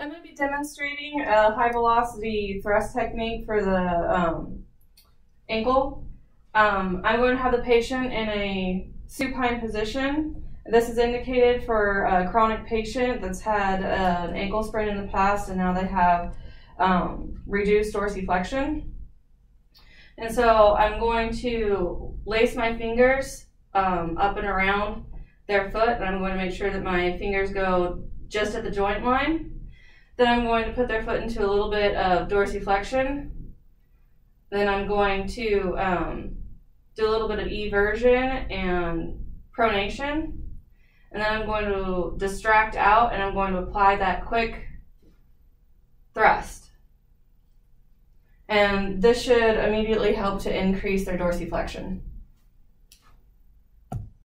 I'm going to be demonstrating a high velocity thrust technique for the um, ankle. Um, I'm going to have the patient in a supine position. This is indicated for a chronic patient that's had an ankle sprain in the past and now they have um, reduced dorsiflexion. And so I'm going to lace my fingers um, up and around their foot and I'm going to make sure that my fingers go just at the joint line. Then I'm going to put their foot into a little bit of dorsiflexion. Then I'm going to um, do a little bit of eversion and pronation. And then I'm going to distract out and I'm going to apply that quick thrust. And this should immediately help to increase their dorsiflexion.